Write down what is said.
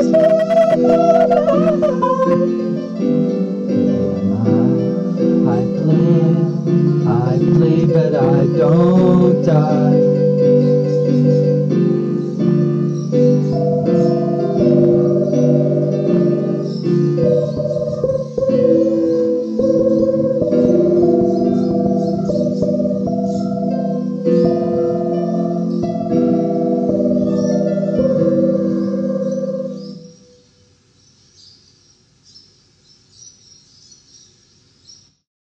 I play, I play, but I don't die.